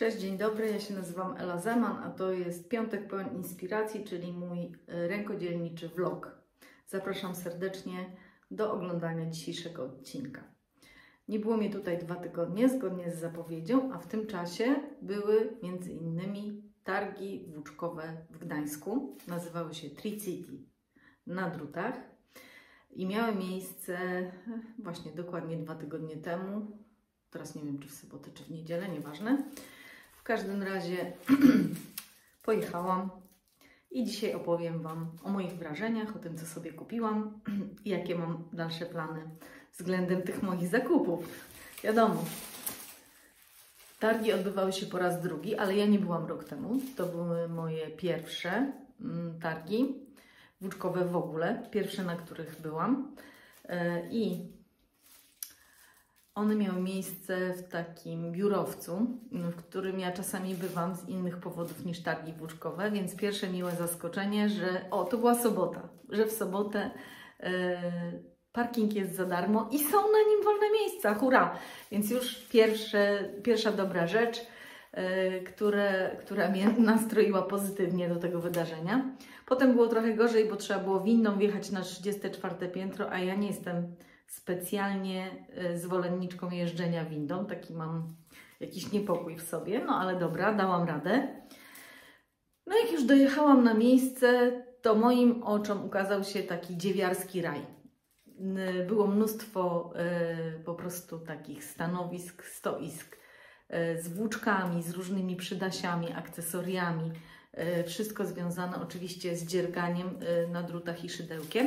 Cześć, dzień dobry. Ja się nazywam Ela Zeman, a to jest Piątek pełen inspiracji, czyli mój e, rękodzielniczy vlog. Zapraszam serdecznie do oglądania dzisiejszego odcinka. Nie było mnie tutaj dwa tygodnie, zgodnie z zapowiedzią, a w tym czasie były między innymi targi włóczkowe w Gdańsku. Nazywały się Tricity na drutach i miały miejsce e, właśnie dokładnie dwa tygodnie temu. Teraz nie wiem, czy w sobotę, czy w niedzielę, nieważne. W każdym razie pojechałam i dzisiaj opowiem Wam o moich wrażeniach, o tym, co sobie kupiłam i jakie mam dalsze plany względem tych moich zakupów. Wiadomo, targi odbywały się po raz drugi, ale ja nie byłam rok temu. To były moje pierwsze mm, targi włóczkowe w ogóle, pierwsze, na których byłam. E, I one miały miejsce w takim biurowcu, w którym ja czasami bywam z innych powodów niż targi włóczkowe, więc pierwsze miłe zaskoczenie, że o, to była sobota, że w sobotę e, parking jest za darmo i są na nim wolne miejsca, hurra! Więc już pierwsze, pierwsza dobra rzecz, e, które, która mnie nastroiła pozytywnie do tego wydarzenia. Potem było trochę gorzej, bo trzeba było windą wjechać na 34 piętro, a ja nie jestem specjalnie e, zwolenniczką jeżdżenia windą. Taki mam jakiś niepokój w sobie, no ale dobra, dałam radę. No jak już dojechałam na miejsce, to moim oczom ukazał się taki dziewiarski raj. Było mnóstwo y, po prostu takich stanowisk, stoisk y, z włóczkami, z różnymi przydasiami, akcesoriami. Y, wszystko związane oczywiście z dzierganiem na drutach i szydełkiem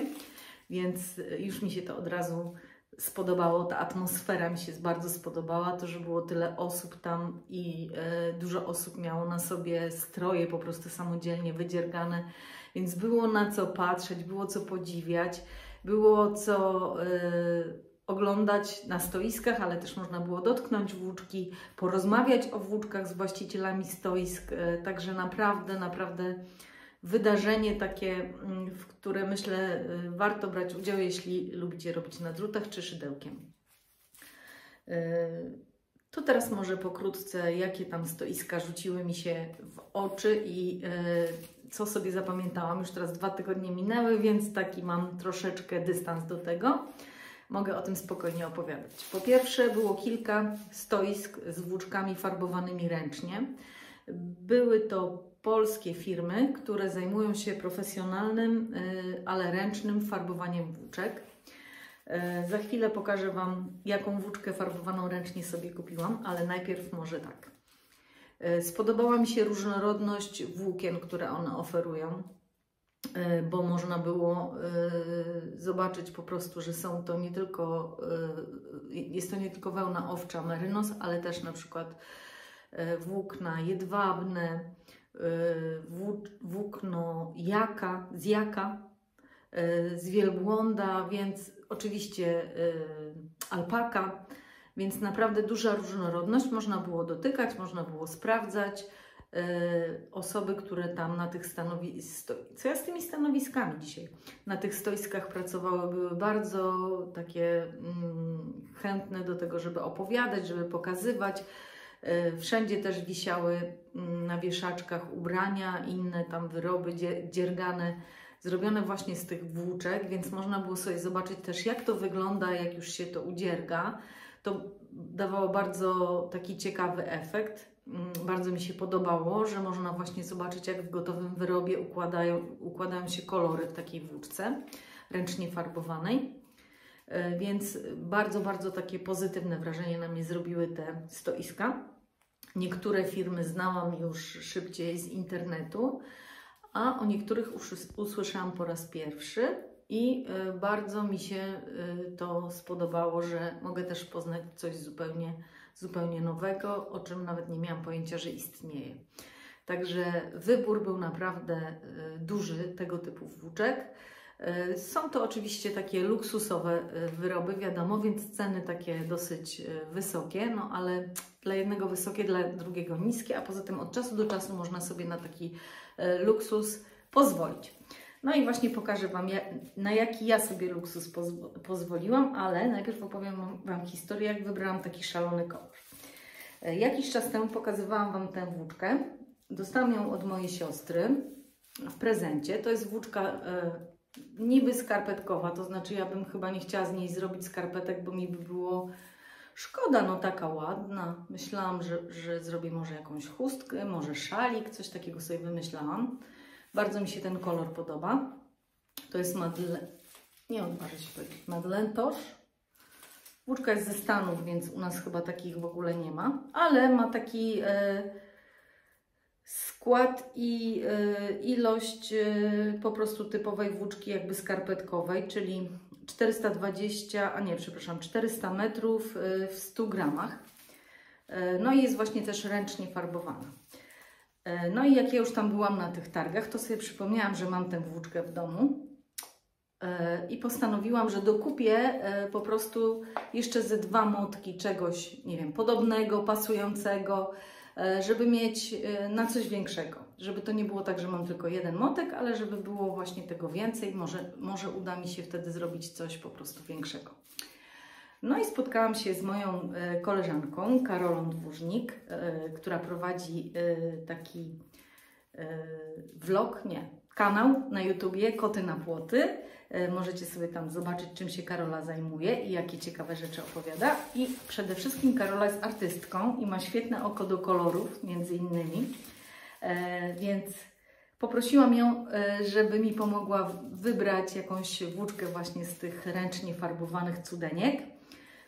więc już mi się to od razu spodobało, ta atmosfera mi się bardzo spodobała, to, że było tyle osób tam i e, dużo osób miało na sobie stroje po prostu samodzielnie wydziergane, więc było na co patrzeć, było co podziwiać, było co e, oglądać na stoiskach, ale też można było dotknąć włóczki, porozmawiać o włóczkach z właścicielami stoisk, e, także naprawdę, naprawdę wydarzenie takie, mm, w które myślę y, warto brać udział, jeśli lubicie robić na drutach czy szydełkiem. Y, to teraz może pokrótce, jakie tam stoiska rzuciły mi się w oczy i y, co sobie zapamiętałam. Już teraz dwa tygodnie minęły, więc taki mam troszeczkę dystans do tego. Mogę o tym spokojnie opowiadać. Po pierwsze, było kilka stoisk z włóczkami farbowanymi ręcznie. Były to polskie firmy, które zajmują się profesjonalnym, y, ale ręcznym farbowaniem włóczek. Y, za chwilę pokażę Wam, jaką włóczkę farbowaną ręcznie sobie kupiłam, ale najpierw może tak. Y, spodobała mi się różnorodność włókien, które one oferują, bo można było zobaczyć po prostu, że są to nie tylko, jest to nie tylko wełna owcza merynos, ale też na przykład włókna jedwabne, włókno jaka, z jaka, e, z wielbłąda, więc oczywiście e, alpaka, więc naprawdę duża różnorodność. Można było dotykać, można było sprawdzać. Osoby, które tam na tych stanowiskach, co ja z tymi stanowiskami dzisiaj, na tych stoiskach pracowały, były bardzo takie mm, chętne do tego, żeby opowiadać, żeby pokazywać, wszędzie też wisiały mm, na wieszaczkach ubrania, inne tam wyroby dziergane, zrobione właśnie z tych włóczek, więc można było sobie zobaczyć też, jak to wygląda, jak już się to udzierga. To dawało bardzo taki ciekawy efekt. Mm, bardzo mi się podobało, że można właśnie zobaczyć, jak w gotowym wyrobie układają, układają się kolory w takiej włóczce ręcznie farbowanej. E, więc bardzo, bardzo takie pozytywne wrażenie na mnie zrobiły te stoiska. Niektóre firmy znałam już szybciej z internetu, a o niektórych usłyszałam po raz pierwszy i e, bardzo mi się e, to spodobało, że mogę też poznać coś zupełnie, zupełnie nowego, o czym nawet nie miałam pojęcia, że istnieje. Także wybór był naprawdę e, duży tego typu włóczek. Są to oczywiście takie luksusowe wyroby, wiadomo, więc ceny takie dosyć wysokie, no ale dla jednego wysokie, dla drugiego niskie, a poza tym od czasu do czasu można sobie na taki luksus pozwolić. No i właśnie pokażę Wam, na jaki ja sobie luksus pozwoliłam, ale najpierw opowiem Wam historię, jak wybrałam taki szalony kolor. E, Jakiś czas temu pokazywałam Wam tę włóczkę. Dostałam ją od mojej siostry w prezencie. To jest włóczka e, niby skarpetkowa, to znaczy ja bym chyba nie chciała z niej zrobić skarpetek, bo mi by było szkoda, no taka ładna. Myślałam, że, że zrobię może jakąś chustkę, może szalik, coś takiego sobie wymyślałam. Bardzo mi się ten kolor podoba. To jest Madeleine, nie odważy się powiedzieć, Madeleine. Włóczka jest ze Stanów, więc u nas chyba takich w ogóle nie ma, ale ma taki e, skład i e, ilość e, po prostu typowej włóczki jakby skarpetkowej, czyli 420, a nie, przepraszam, 400 metrów e, w 100 gramach. E, no i jest właśnie też ręcznie farbowana. E, No i jak ja już tam byłam na tych targach, to sobie przypomniałam, że mam tę włóczkę w domu e, i postanowiłam, że dokupię po prostu jeszcze ze dwa motki czegoś, nie wiem, podobnego, pasującego, żeby mieć e, na coś większego. Żeby to nie było tak, że mam tylko jeden motek, ale żeby było właśnie tego więcej. Może, może uda mi się wtedy zrobić coś po prostu większego. No i spotkałam się z moją e, koleżanką, Karolą Dwóżnik, e, która prowadzi e, taki e, vlog, nie, kanał na YouTubie Koty na płoty. E, Możecie sobie tam zobaczyć, czym się Karola zajmuje i jakie ciekawe rzeczy opowiada. I przede wszystkim Karola jest artystką i ma świetne oko do kolorów, między innymi. E, Więc poprosiłam ją, e, żeby mi pomogła wybrać jakąś włóczkę właśnie z tych ręcznie farbowanych cudeniek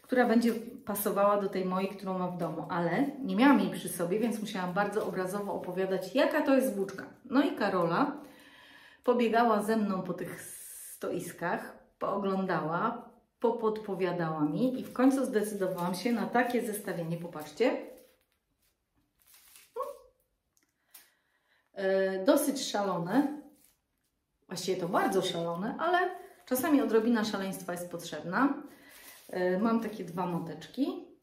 która będzie pasowała do tej mojej, którą mam w domu, ale nie miałam jej przy sobie, więc musiałam bardzo obrazowo opowiadać, jaka to jest włóczka. No i Karola pobiegała ze mną po tych stoiskach, pooglądała, popodpowiadała mi i w końcu zdecydowałam się na takie zestawienie. Popatrzcie. E, Dosyć szalone, właściwie to bardzo szalone, ale czasami odrobina szaleństwa jest potrzebna. E, Mam takie dwa moteczki.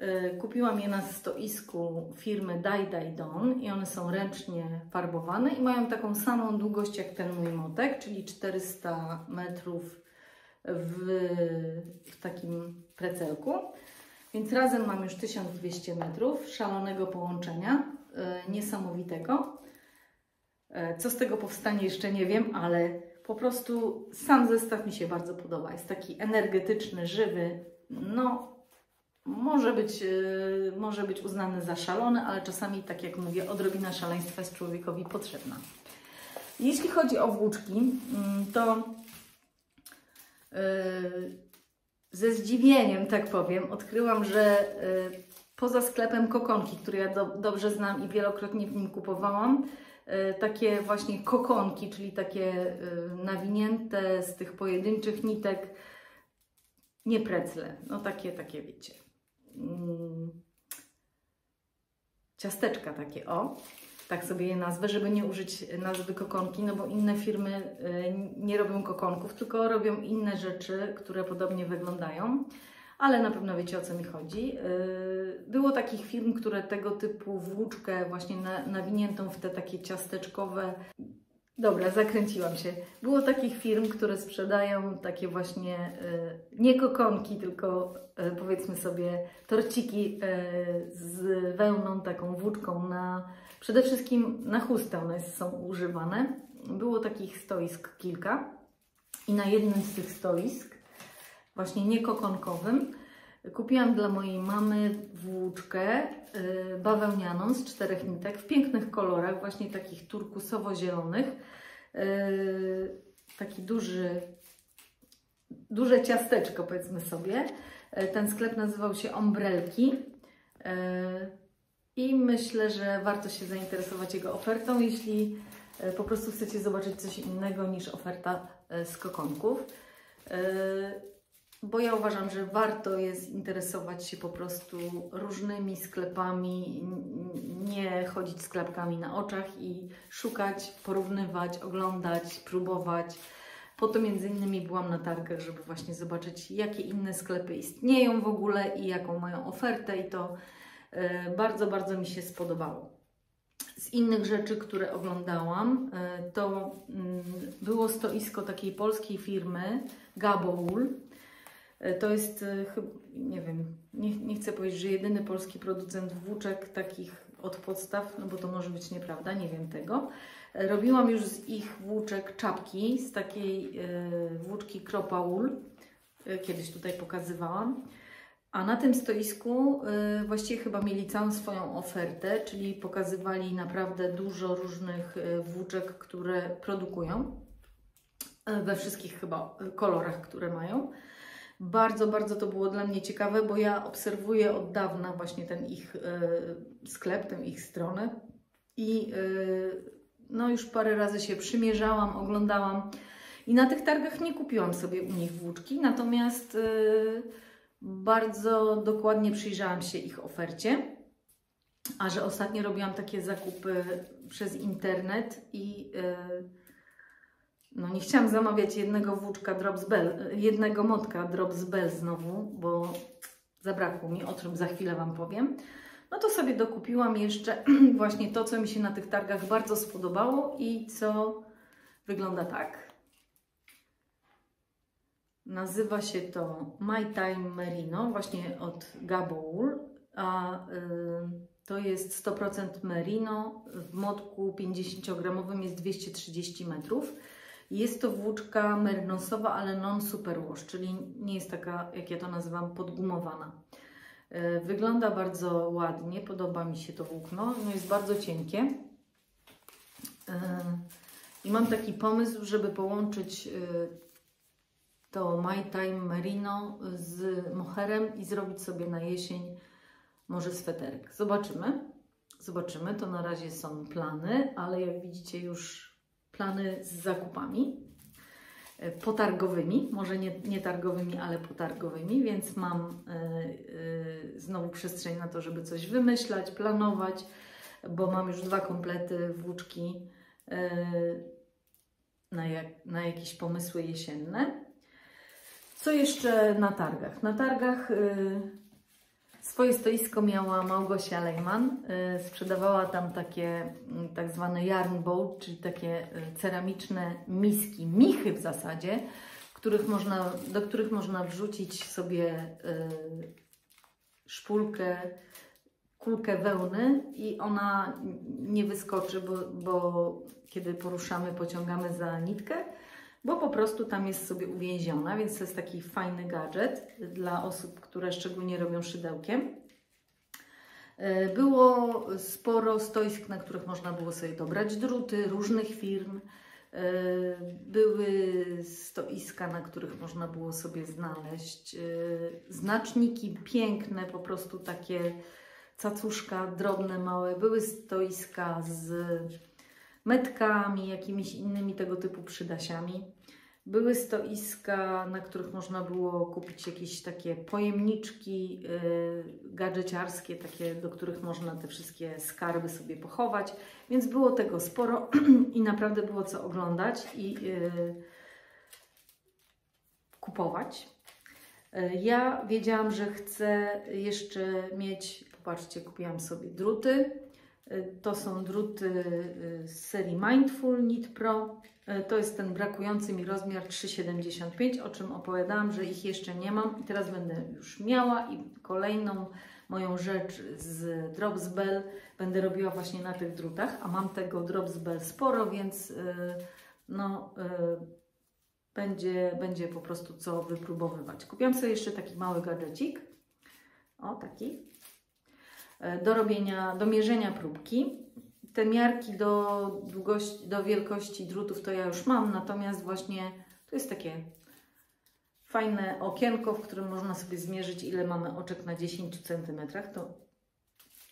E, Kupiłam je na stoisku firmy Dai Dai Don i one są ręcznie farbowane i mają taką samą długość jak ten mój motek, czyli 400 metrów w, w takim precelku. Więc razem mam już 1200 metrów szalonego połączenia, e, niesamowitego. E, Co z tego powstanie jeszcze nie wiem, ale po prostu sam zestaw mi się bardzo podoba. Jest taki energetyczny, żywy. No, może być, yy, może być uznany za szalony, ale czasami, tak jak mówię, odrobina szaleństwa jest człowiekowi potrzebna. Jeśli chodzi o włóczki, mm, to yy, ze zdziwieniem, tak powiem, odkryłam, że yy, poza sklepem Kokonki, który ja do, dobrze znam i wielokrotnie w nim kupowałam, e, takie właśnie kokonki, czyli takie e, nawinięte z tych pojedynczych nitek, nie precle, no takie, takie wiecie, ciasteczka takie, o, tak sobie je nazwę, żeby nie użyć nazwy kokonki, no bo inne firmy e, nie robią kokonków, tylko robią inne rzeczy, które podobnie wyglądają ale na pewno wiecie o co mi chodzi. Yy, Było takich firm, które tego typu włóczkę właśnie na, nawiniętą w te takie ciasteczkowe. Dobra, zakręciłam się. Było takich firm, które sprzedają takie właśnie yy, nie kokonki, tylko yy, powiedzmy sobie torciki yy, z wełną, taką włóczką na przede wszystkim na chustę one są używane. Było takich stoisk kilka i na jednym z tych stoisk właśnie niekokonkowym. Kupiłam dla mojej mamy włóczkę y, bawełnianą z czterech nitek w pięknych kolorach, właśnie takich turkusowo-zielonych. Y, taki duży, duże ciasteczko, powiedzmy sobie. Y, Ten sklep nazywał się Ombrelki. I myślę, że warto się zainteresować jego ofertą, jeśli po prostu chcecie zobaczyć coś innego niż oferta z kokonków. Y, bo ja uważam, że warto jest interesować się po prostu różnymi sklepami, nie chodzić sklepkami na oczach i szukać, porównywać, oglądać, próbować. Po to między innymi byłam na targach, żeby właśnie zobaczyć, jakie inne sklepy istnieją w ogóle i jaką mają ofertę i to e, bardzo, bardzo mi się spodobało. Z innych rzeczy, które oglądałam, e, to mm, było stoisko takiej polskiej firmy Gabo Wool. E, To jest, e, nie wiem, nie, nie chcę powiedzieć, że jedyny polski producent włóczek takich od podstaw, no bo to może być nieprawda, nie wiem tego. E, Robiłam już z ich włóczek czapki, z takiej e, włóczki Kropa. E, Kiedyś tutaj pokazywałam. A na tym stoisku właściwie chyba mieli całą swoją ofertę, czyli pokazywali naprawdę dużo różnych włóczek, które produkują we wszystkich chyba kolorach, które mają. Bardzo, bardzo to było dla mnie ciekawe, bo ja obserwuję od dawna właśnie ten ich y, sklep, tę ich stronę i y, no już parę razy się przymierzałam, oglądałam i na tych targach nie kupiłam sobie u nich włóczki, natomiast y, bardzo dokładnie przyjrzałam się ich ofercie. A że ostatnio robiłam takie zakupy przez internet i no nie chciałam zamawiać jednego włóczka Drops Bell, jednego motka Drops Bell znowu, bo zabrakło mi, o czym za chwilę Wam powiem. No to sobie dokupiłam jeszcze właśnie to, co mi się na tych targach bardzo spodobało i co wygląda tak. Nazywa się to My Time Merino, właśnie od Gabo Wool, a y, to jest 100% merino. W motku 50-gramowym jest 230 metrów. Jest to włóczka merynosowa, ale non-superwash, czyli nie jest taka, jak ja to nazywam, podgumowana. Y, wygląda bardzo ładnie, podoba mi się to włókno, no jest bardzo cienkie. Y, I mam taki pomysł, żeby połączyć y, to My Time Merino z moherem i zrobić sobie na jesień może sweterek. Zobaczymy. Zobaczymy. To na razie są plany, ale jak widzicie już plany z zakupami e, potargowymi, może nie, nie targowymi, ale potargowymi, więc mam e, e, znowu przestrzeń na to, żeby coś wymyślać, planować, bo mam już dwa komplety włóczki na, jak, na jakieś pomysły jesienne. Co jeszcze na targach? Na targach swoje stoisko miała Małgosia Lejman. Y, sprzedawała tam takie y, tak zwane yarn bowl, czyli takie y, ceramiczne miski, michy w zasadzie, których można, do których można wrzucić sobie y, szpulkę, kulkę wełny i ona nie wyskoczy, bo, bo kiedy poruszamy, pociągamy za nitkę bo po prostu tam jest sobie uwięziona, więc to jest taki fajny gadżet dla osób, które szczególnie robią szydełkiem. E, Było sporo stoisk, na których można było sobie dobrać druty różnych firm. E, Były stoiska, na których można było sobie znaleźć e, znaczniki piękne, po prostu takie cacuszka, drobne, małe. Były stoiska z metkami, jakimiś innymi tego typu przydasiami. Były stoiska, na których można było kupić jakieś takie pojemniczki yy, gadżeciarskie, takie, do których można te wszystkie skarby sobie pochować, więc było tego sporo i naprawdę było co oglądać i yy, kupować. Yy, Ja wiedziałam, że chcę jeszcze mieć, popatrzcie, kupiłam sobie druty, to są druty y, z serii Mindful Knit Pro. Y, To jest ten brakujący mi rozmiar 3,75, o czym opowiadałam, że ich jeszcze nie mam i teraz będę już miała i kolejną moją rzecz z Drops Bell będę robiła właśnie na tych drutach, a mam tego Drops Bell sporo, więc y, no, będzie, będzie po prostu co wypróbowywać. Kupiłam sobie jeszcze taki mały gadżecik, o taki, do robienia, do mierzenia próbki. Te miarki do długości, do wielkości drutów to ja już mam, natomiast właśnie to jest takie fajne okienko, w którym można sobie zmierzyć, ile mamy oczek na 10 cm. To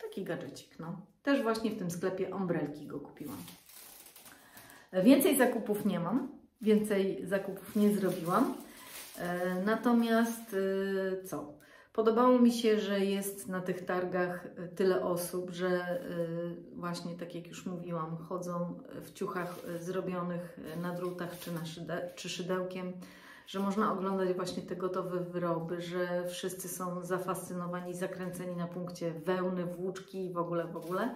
taki gadżecik, no. Też właśnie w tym sklepie Ombrelki go kupiłam. Więcej zakupów nie mam, więcej zakupów nie zrobiłam. E, Natomiast e, co? Podobało mi się, że jest na tych targach e, tyle osób, że e, właśnie tak jak już mówiłam, chodzą w ciuchach e, zrobionych e, na drutach czy, na szyde, czy szydełkiem, że można oglądać właśnie te gotowe wyroby, że wszyscy są zafascynowani, zakręceni na punkcie wełny, włóczki i w ogóle, w ogóle.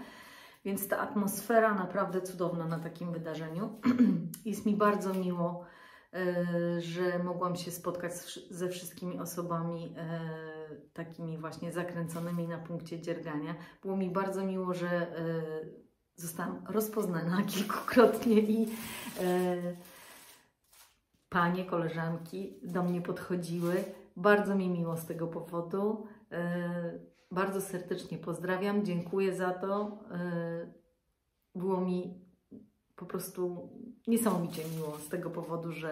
Więc ta atmosfera naprawdę cudowna na takim wydarzeniu. Jest mi bardzo miło e, że mogłam się spotkać ze wszystkimi osobami e, takimi właśnie zakręconymi na punkcie dziergania. Było mi bardzo miło, że zostałam rozpoznana kilkukrotnie i panie, koleżanki do mnie podchodziły. Bardzo mi miło z tego powodu. Bardzo serdecznie pozdrawiam, dziękuję za to. Było mi po prostu niesamowicie miło z tego powodu, że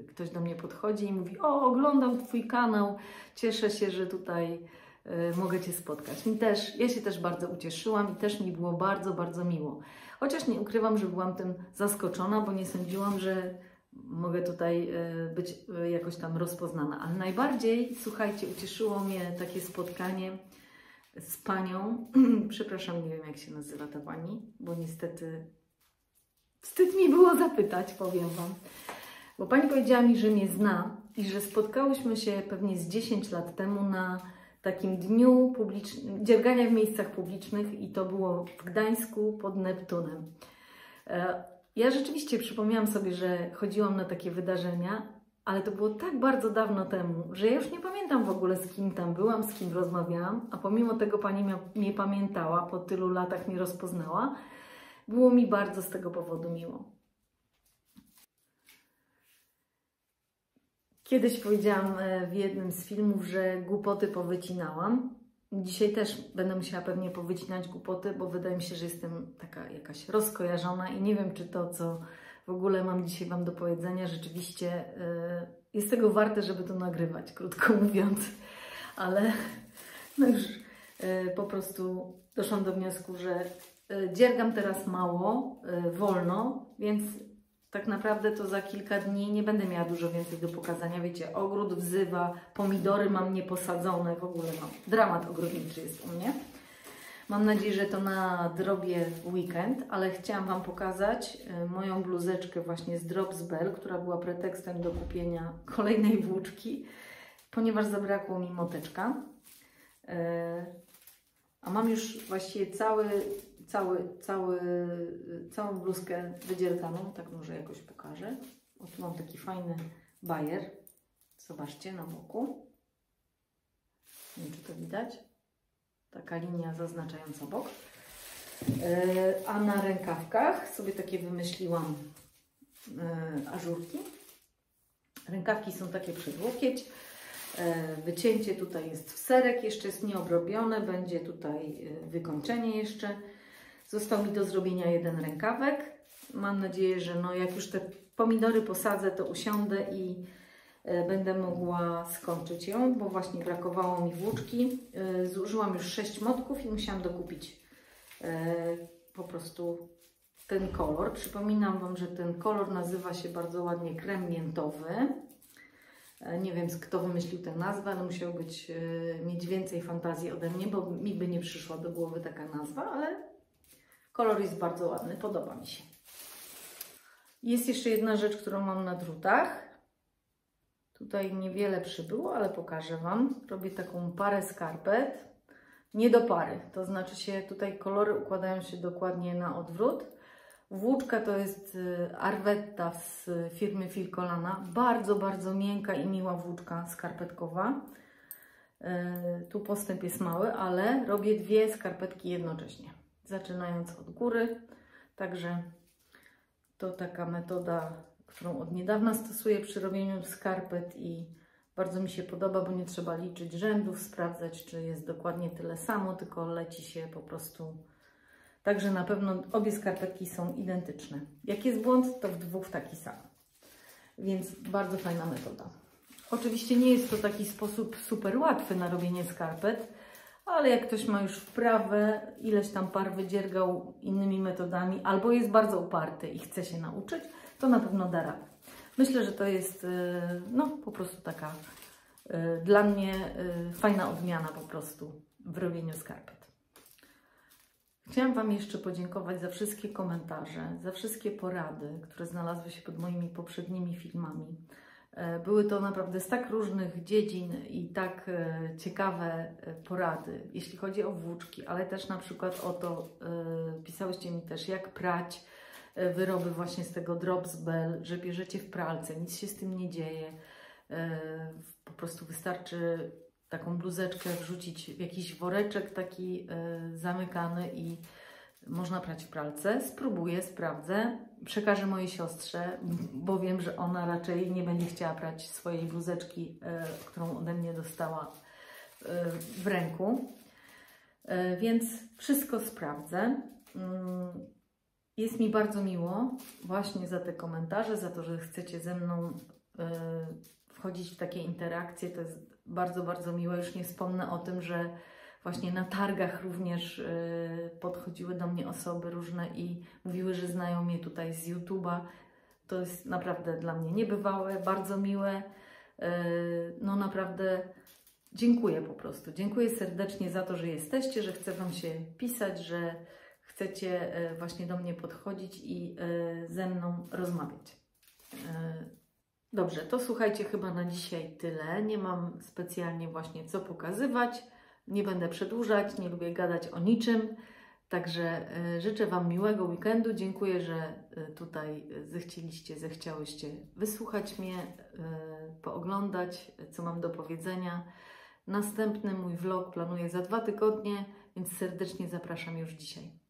y, ktoś do mnie podchodzi i mówi: O, oglądam Twój kanał, cieszę się, że tutaj y, mogę Cię spotkać. Mi też, ja się też bardzo ucieszyłam i też mi było bardzo, bardzo miło. Chociaż nie ukrywam, że byłam tym zaskoczona, bo nie sądziłam, że mogę tutaj y, być jakoś tam rozpoznana. Ale najbardziej, słuchajcie, ucieszyło mnie takie spotkanie z panią. Przepraszam, nie wiem jak się nazywa ta pani, bo niestety Wstyd mi było zapytać, powiem Wam. Bo Pani powiedziała mi, że mnie zna i że spotkałyśmy się pewnie z 10 lat temu na takim dniu dziergania w miejscach publicznych i to było w Gdańsku pod Neptunem. E, ja rzeczywiście przypomniałam sobie, że chodziłam na takie wydarzenia, ale to było tak bardzo dawno temu, że ja już nie pamiętam w ogóle z kim tam byłam, z kim rozmawiałam, a pomimo tego pani mnie pamiętała, po tylu latach mnie rozpoznała było mi bardzo z tego powodu miło. Kiedyś powiedziałam e, w jednym z filmów, że głupoty powycinałam. Dzisiaj też będę musiała pewnie powycinać głupoty, bo wydaje mi się, że jestem taka jakaś rozkojarzona i nie wiem, czy to, co w ogóle mam dzisiaj Wam do powiedzenia, rzeczywiście yy, jest tego warte, żeby to nagrywać, krótko mówiąc. Ale no już yy, po prostu doszłam do wniosku, że dziergam teraz mało, y, wolno, więc tak naprawdę to za kilka dni nie będę miała dużo więcej do pokazania. Wiecie, ogród wzywa, pomidory mam nieposadzone, w ogóle mam dramat ogrodniczy jest u mnie. Mam nadzieję, że to na drobie weekend, ale chciałam Wam pokazać y, moją bluzeczkę właśnie z Drops Bell, która była pretekstem do kupienia kolejnej włóczki, ponieważ zabrakło mi moteczka. A mam już właściwie cały cały, cały, całą bluzkę wydzierganą, tak może jakoś pokażę. O, tu mam taki fajny bajer. Zobaczcie na boku. Nie wiem, czy to widać. Taka linia zaznaczająca bok. E, a na rękawkach sobie takie wymyśliłam e, ażurki. Rękawki są takie przed łokieć. E, wycięcie tutaj jest w serek, jeszcze jest nieobrobione, będzie tutaj wykończenie jeszcze. Został mi do zrobienia jeden rękawek. Mam nadzieję, że no jak już te pomidory posadzę, to usiądę i e, będę mogła skończyć ją, bo właśnie brakowało mi włóczki. E, zużyłam już 6 motków i musiałam dokupić e, po prostu ten kolor. Przypominam Wam, że ten kolor nazywa się bardzo ładnie krem miętowy. Nie wiem, kto wymyślił tę nazwę, ale musiał być, mieć więcej fantazji ode mnie, bo mi by nie przyszła do głowy taka nazwa, ale Kolor jest bardzo ładny, podoba mi się. Jest jeszcze jedna rzecz, którą mam na drutach. Tutaj niewiele przybyło, ale pokażę Wam. Robię taką parę skarpet. Nie do pary, to znaczy się tutaj kolory układają się dokładnie na odwrót. Włóczka to jest y, Arvetta z firmy Filcolana. Bardzo, bardzo miękka i miła włóczka skarpetkowa. Y, tu postęp jest mały, ale robię dwie skarpetki jednocześnie zaczynając od góry. Także to taka metoda, którą od niedawna stosuję przy robieniu skarpet i bardzo mi się podoba, bo nie trzeba liczyć rzędów, sprawdzać, czy jest dokładnie tyle samo, tylko leci się po prostu. Także na pewno obie skarpetki są identyczne. Jak jest błąd, to w dwóch taki sam. Więc bardzo fajna metoda. Oczywiście nie jest to taki sposób super łatwy na robienie skarpet, ale jak ktoś ma już wprawę, ileś tam par wydziergał innymi metodami, albo jest bardzo uparty i chce się nauczyć, to na pewno da radę. Myślę, że to jest y, no, po prostu taka y, dla mnie y, fajna odmiana po prostu w robieniu skarpet. Chciałam Wam jeszcze podziękować za wszystkie komentarze, za wszystkie porady, które znalazły się pod moimi poprzednimi filmami. E, były to naprawdę z tak różnych dziedzin i tak e, ciekawe e, porady, jeśli chodzi o włóczki, ale też na przykład o to, pisałyście mi też jak prać, wyroby właśnie z tego Drops Bell, że bierzecie w pralce, nic się z tym nie dzieje. Po prostu wystarczy taką bluzeczkę wrzucić w jakiś woreczek taki zamykany i można prać w pralce. Spróbuję, sprawdzę. Przekażę mojej siostrze, bo wiem, że ona raczej nie będzie chciała prać swojej bluzeczki, e, którą ode mnie dostała e, w ręku. E, Więc wszystko sprawdzę. Mm, Jest mi bardzo miło właśnie za te komentarze, za to, że chcecie ze mną wchodzić w takie interakcje. To jest bardzo, bardzo miłe. Już nie wspomnę o tym, że właśnie na targach również e, podchodziły do mnie osoby różne i mówiły, że znają mnie tutaj z YouTube'a. To jest naprawdę dla mnie niebywałe, bardzo miłe. E, No naprawdę dziękuję po prostu. Dziękuję serdecznie za to, że jesteście, że chcę Wam się pisać, że chcecie e, właśnie do mnie podchodzić i ze mną rozmawiać. Dobrze, to słuchajcie, chyba na dzisiaj tyle. Nie mam specjalnie właśnie co pokazywać. Nie będę przedłużać, nie lubię gadać o niczym. Także e, życzę Wam miłego weekendu. Dziękuję, że e, tutaj zechcieliście, zechciałyście wysłuchać mnie, e, pooglądać, co mam do powiedzenia. Następny mój vlog planuję za dwa tygodnie, więc serdecznie zapraszam już dzisiaj.